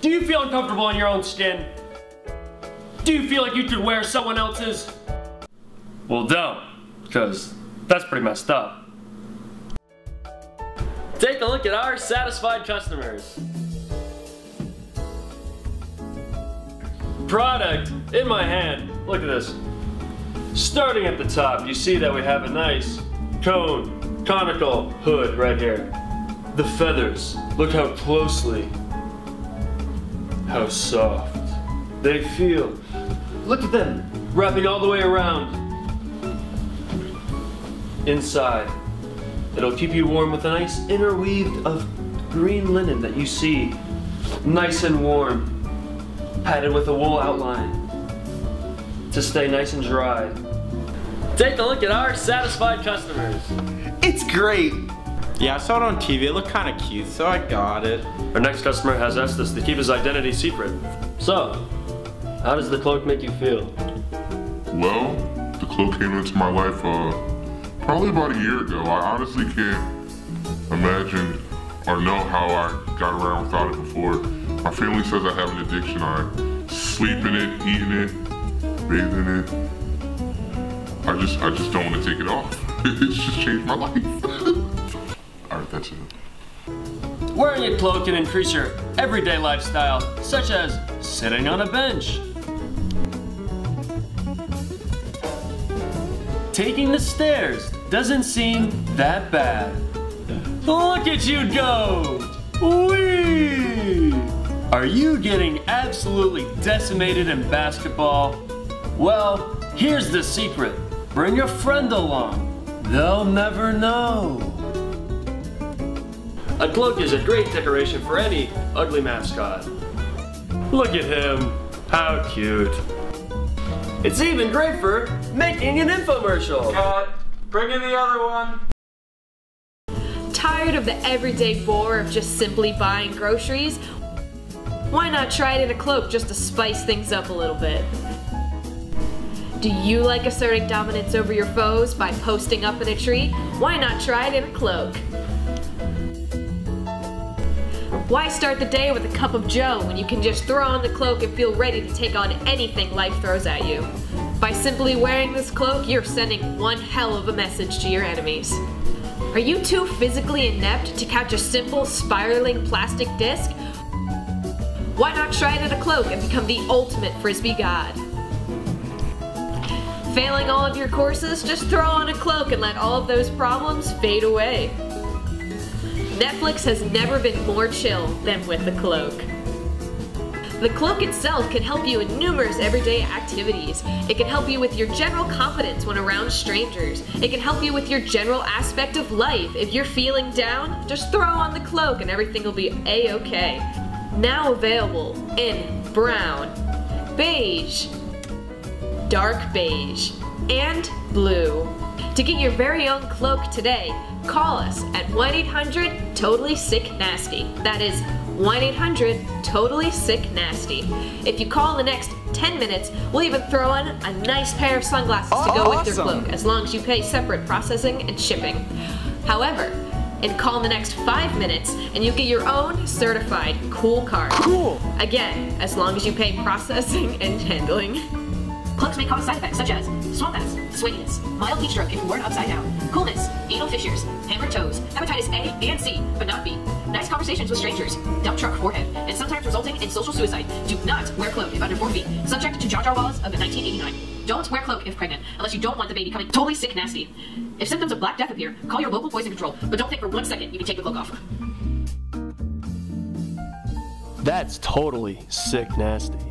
Do you feel uncomfortable in your own skin? Do you feel like you could wear someone else's? Well, don't, because that's pretty messed up. Take a look at our satisfied customers. Product in my hand. Look at this. Starting at the top, you see that we have a nice cone, conical hood right here. The feathers, look how closely, how soft they feel. Look at them, wrapping all the way around. Inside, it'll keep you warm with a nice interweaved of green linen that you see, nice and warm, padded with a wool outline to stay nice and dry. Take a look at our satisfied customers. It's great. Yeah, I saw it on TV. It looked kind of cute, so I got it. Our next customer has asked us to keep his identity secret. So, how does the cloak make you feel? Well, the cloak came into my life uh, probably about a year ago. I honestly can't imagine or know how I got around without it before. My family says I have an addiction. I sleep in it, eating it, bathing in it. I just, I just don't want to take it off. it's just changed my life. Wearing a cloak can increase your everyday lifestyle, such as sitting on a bench, taking the stairs doesn't seem that bad. Look at you go! Are you getting absolutely decimated in basketball? Well, here's the secret. Bring a friend along. They'll never know. A cloak is a great decoration for any ugly mascot. Look at him. How cute. It's even great for making an infomercial. Cut. Bring in the other one. Tired of the everyday bore of just simply buying groceries? Why not try it in a cloak just to spice things up a little bit? Do you like asserting dominance over your foes by posting up in a tree? Why not try it in a cloak? Why start the day with a cup of joe when you can just throw on the cloak and feel ready to take on anything life throws at you? By simply wearing this cloak, you're sending one hell of a message to your enemies. Are you too physically inept to catch a simple spiraling plastic disc? Why not try it in a cloak and become the ultimate frisbee god? Failing all of your courses? Just throw on a cloak and let all of those problems fade away. Netflix has never been more chill than with the cloak. The cloak itself can help you in numerous everyday activities. It can help you with your general confidence when around strangers. It can help you with your general aspect of life. If you're feeling down, just throw on the cloak and everything will be a-okay. Now available in brown, beige, dark beige, and blue. To get your very own cloak today, call us at 1-800-TOTALLY-SICK-NASTY. That is 1-800-TOTALLY-SICK-NASTY. If you call in the next 10 minutes, we'll even throw in a nice pair of sunglasses to go with your cloak, as long as you pay separate processing and shipping. However, and call in the next five minutes and you get your own certified cool card. Cool. Again, as long as you pay processing and handling. Cloaks may cause side effects such as swamp ass, swagginess, mild heat stroke if worn upside down, coolness, anal fissures, hammered toes, hepatitis A and C, but not B, nice conversations with strangers, dump truck forehead, and sometimes resulting in social suicide. Do not wear cloak if under 4 feet, subject to Jar Jar Laws of the 1989. Don't wear cloak if pregnant, unless you don't want the baby coming totally sick nasty. If symptoms of Black Death appear, call your local poison control, but don't think for one second you can take the cloak off. That's totally sick nasty.